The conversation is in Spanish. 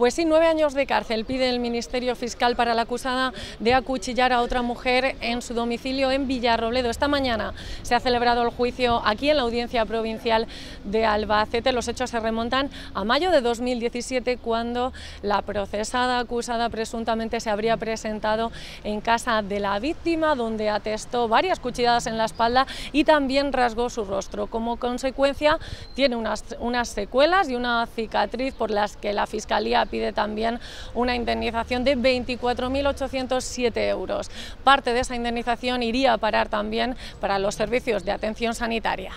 Pues sí, nueve años de cárcel pide el Ministerio Fiscal para la acusada de acuchillar a otra mujer en su domicilio en Villarrobledo. Esta mañana se ha celebrado el juicio aquí en la Audiencia Provincial de Albacete. Los hechos se remontan a mayo de 2017 cuando la procesada acusada presuntamente se habría presentado en casa de la víctima donde atestó varias cuchilladas en la espalda y también rasgó su rostro. Como consecuencia tiene unas, unas secuelas y una cicatriz por las que la Fiscalía pide también una indemnización de 24.807 euros. Parte de esa indemnización iría a parar también para los servicios de atención sanitaria.